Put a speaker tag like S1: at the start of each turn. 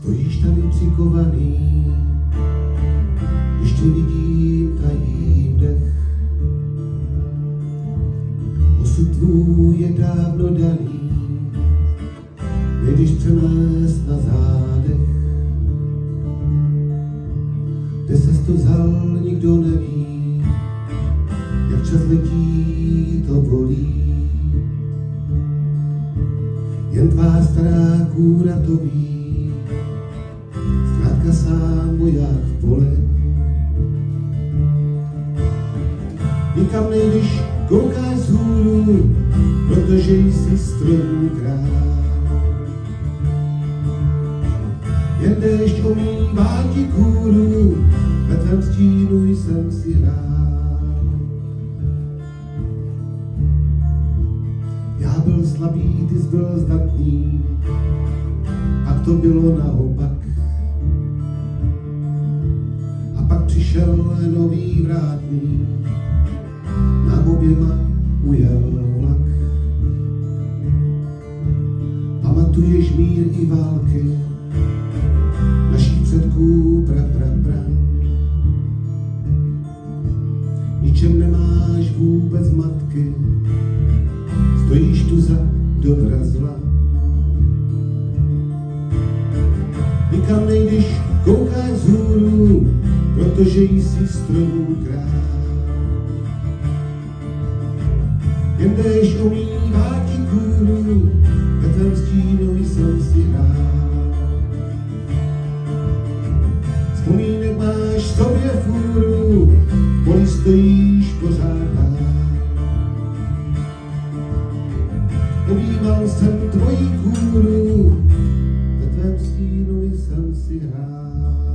S1: Stojíš tady přikovaný, když tě vidím, tajím dech. Osud tvůj je dávno daný, nejdeš přenést na zádech. Kde ses to vzal, nikdo neví, jak čas letí, to bolí. Jen tvá stará kůra to ví, zkrátka sám voják v pole. Nikam nejdeš, koukáš z hůru, protože jsi stromů král. Jen déšť omývá ti kůru, ve tvém stínu jsem si hrál. Já byl slabý, ty jsi byl zdatný, pak to bylo naopak. Přišel nový vrátný, nám oběma ujel vlak. Pamatuješ mír i války, našich předků pra, pra, pra. Ničem nemáš vůbec matky, stojíš tu za dobra zla. Nikam nejdeš, koukáš z hůru, protože jsi stromů král. Jen jdeš omývá ti kůru, ve tvém stínu jsem si hrál. Vzpomínek máš v sobě fůru, v poli stojíš pořád dál. Objímal jsem tvoji kůru, ve tvém stínu jsem si hrál.